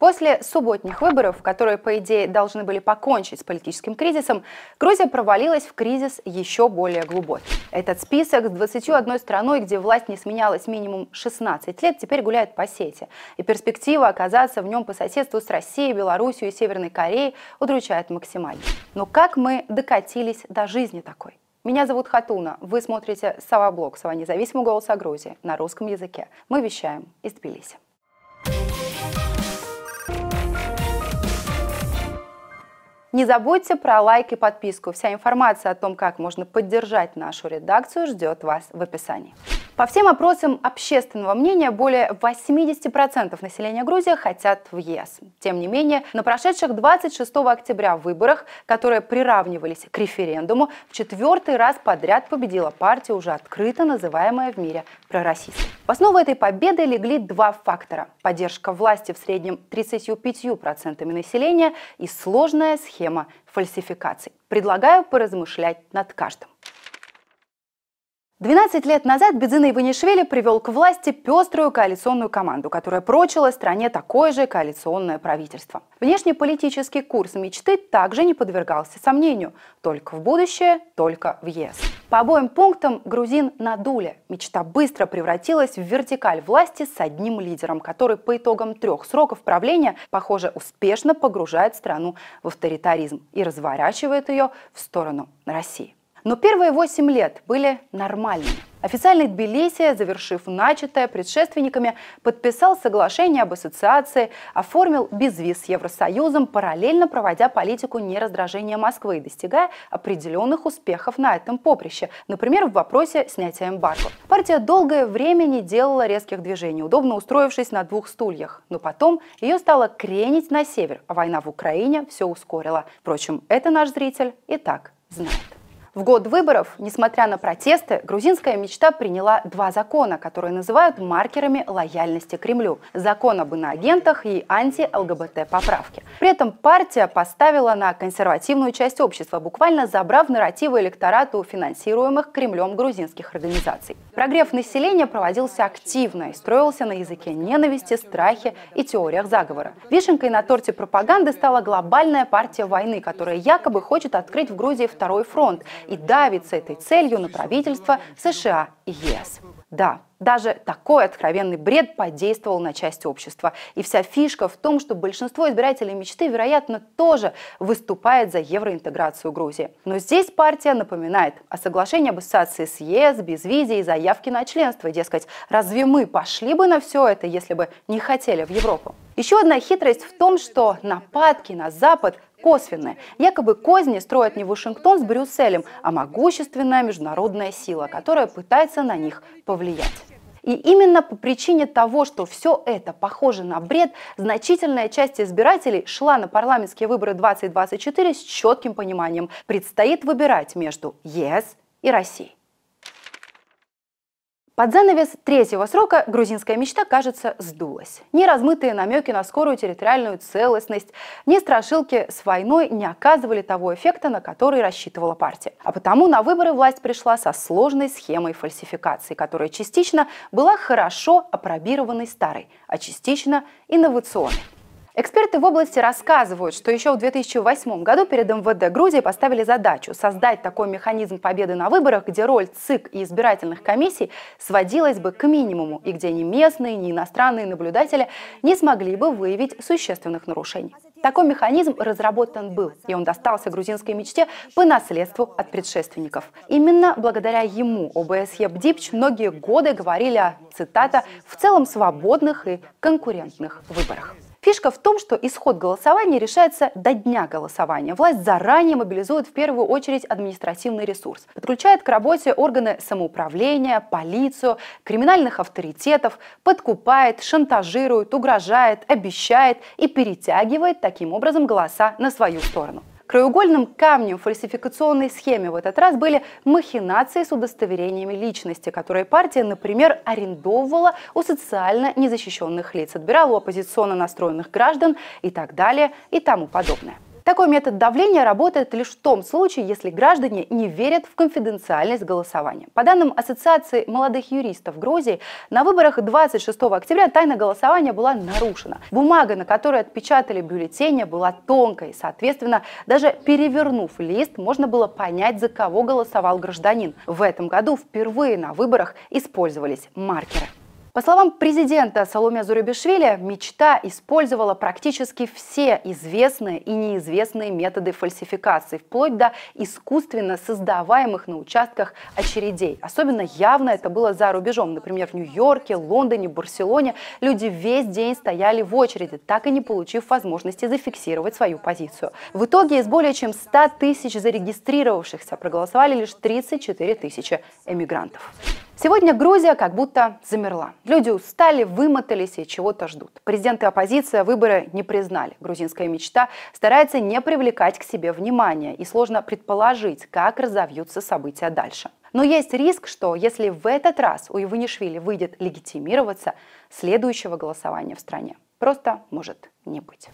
После субботних выборов, которые, по идее, должны были покончить с политическим кризисом, Грузия провалилась в кризис еще более глубокий. Этот список с 21 страной, где власть не сменялась минимум 16 лет, теперь гуляет по сети. И перспектива оказаться в нем по соседству с Россией, Белоруссией и Северной Кореей удручает максимально. Но как мы докатились до жизни такой? Меня зовут Хатуна. Вы смотрите Сова Блог, Сова независимого голоса Грузии на русском языке. Мы вещаем из Тбилиси. Не забудьте про лайк и подписку. Вся информация о том, как можно поддержать нашу редакцию, ждет вас в описании. По всем опросам общественного мнения, более 80% населения Грузии хотят в ЕС. Тем не менее, на прошедших 26 октября выборах, которые приравнивались к референдуму, в четвертый раз подряд победила партия, уже открыто называемая в мире пророссийской. В основу этой победы легли два фактора. Поддержка власти в среднем 35% населения и сложная схема фальсификаций. Предлагаю поразмышлять над каждым. 12 лет назад Бедзина Иванишвили привел к власти пеструю коалиционную команду, которая прочила стране такое же коалиционное правительство. Внешнеполитический курс мечты также не подвергался сомнению. Только в будущее, только в ЕС. По обоим пунктам грузин надули. Мечта быстро превратилась в вертикаль власти с одним лидером, который по итогам трех сроков правления, похоже, успешно погружает страну в авторитаризм и разворачивает ее в сторону России. Но первые 8 лет были нормальными. Официальный Тбилиси, завершив начатое предшественниками, подписал соглашение об ассоциации, оформил безвиз с Евросоюзом, параллельно проводя политику нераздражения Москвы и достигая определенных успехов на этом поприще, например, в вопросе снятия эмбарго. Партия долгое время не делала резких движений, удобно устроившись на двух стульях, но потом ее стало кренить на север, а война в Украине все ускорила. Впрочем, это наш зритель и так знает. В год выборов, несмотря на протесты, грузинская мечта приняла два закона, которые называют маркерами лояльности Кремлю. Закон об иноагентах и анти-ЛГБТ поправки. При этом партия поставила на консервативную часть общества, буквально забрав нарративы электорату финансируемых Кремлем грузинских организаций. Прогрев населения проводился активно и строился на языке ненависти, страхе и теориях заговора. Вишенкой на торте пропаганды стала глобальная партия войны, которая якобы хочет открыть в Грузии второй фронт и давит с этой целью на правительство США и ЕС. Да, даже такой откровенный бред подействовал на часть общества. И вся фишка в том, что большинство избирателей мечты, вероятно, тоже выступает за евроинтеграцию Грузии. Но здесь партия напоминает о соглашении об ассоциации с ЕС, без визи и заявки на членство. Дескать, разве мы пошли бы на все это, если бы не хотели в Европу? Еще одна хитрость в том, что нападки на Запад косвенные. Якобы козни строят не Вашингтон с Брюсселем, а могущественная международная сила, которая пытается на них повлиять. И именно по причине того, что все это похоже на бред, значительная часть избирателей шла на парламентские выборы 2024 с четким пониманием. Предстоит выбирать между ЕС и Россией. Под занавес третьего срока грузинская мечта, кажется, сдулась. Ни размытые намеки на скорую территориальную целостность, ни страшилки с войной не оказывали того эффекта, на который рассчитывала партия. А потому на выборы власть пришла со сложной схемой фальсификации, которая частично была хорошо опробированной старой, а частично инновационной. Эксперты в области рассказывают, что еще в 2008 году перед МВД Грузии поставили задачу создать такой механизм победы на выборах, где роль ЦИК и избирательных комиссий сводилась бы к минимуму, и где ни местные, ни иностранные наблюдатели не смогли бы выявить существенных нарушений. Такой механизм разработан был, и он достался грузинской мечте по наследству от предшественников. Именно благодаря ему ОБСЕ БДИПЧ многие годы говорили о, цитата, «в целом свободных и конкурентных выборах». Фишка в том, что исход голосования решается до дня голосования. Власть заранее мобилизует в первую очередь административный ресурс. Подключает к работе органы самоуправления, полицию, криминальных авторитетов, подкупает, шантажирует, угрожает, обещает и перетягивает таким образом голоса на свою сторону. Краеугольным камнем в фальсификационной схеме в этот раз были махинации с удостоверениями личности, которые партия, например, арендовывала у социально незащищенных лиц, отбирала у оппозиционно настроенных граждан и так далее и тому подобное. Такой метод давления работает лишь в том случае, если граждане не верят в конфиденциальность голосования. По данным Ассоциации молодых юристов Грузии, на выборах 26 октября тайна голосования была нарушена. Бумага, на которой отпечатали бюллетени, была тонкой. Соответственно, даже перевернув лист, можно было понять, за кого голосовал гражданин. В этом году впервые на выборах использовались маркеры. По словам президента Саломе Зурабишвили, мечта использовала практически все известные и неизвестные методы фальсификации, вплоть до искусственно создаваемых на участках очередей. Особенно явно это было за рубежом. Например, в Нью-Йорке, Лондоне, Барселоне люди весь день стояли в очереди, так и не получив возможности зафиксировать свою позицию. В итоге из более чем 100 тысяч зарегистрировавшихся проголосовали лишь 34 тысячи эмигрантов. Сегодня Грузия как будто замерла. Люди устали, вымотались и чего-то ждут. Президент и оппозиция выборы не признали. Грузинская мечта старается не привлекать к себе внимания, и сложно предположить, как разовьются события дальше. Но есть риск, что если в этот раз у Иванишвили выйдет легитимироваться, следующего голосования в стране просто может не быть.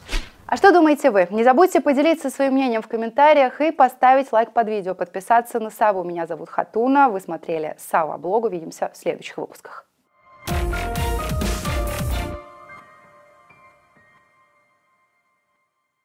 А что думаете вы? Не забудьте поделиться своим мнением в комментариях и поставить лайк под видео, подписаться на Саву. Меня зовут Хатуна, вы смотрели Сава блог. Увидимся в следующих выпусках.